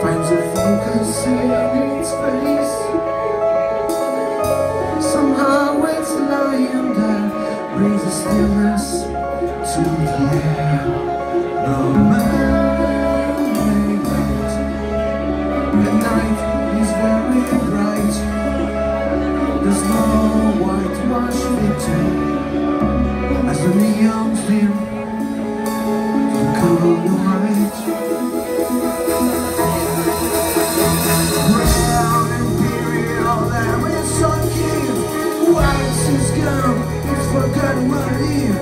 Finds a focus in its face. Somehow it's lying there Brings a stillness to the air No is very bright. As the dim It's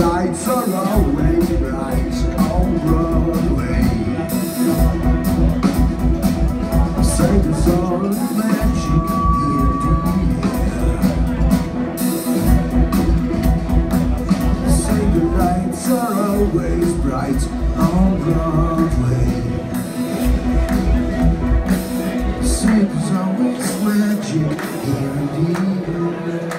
lights are always bright on Broadway. Sing the song magic in the air. Say the lights are always bright on Broadway. Sing always magic in the air.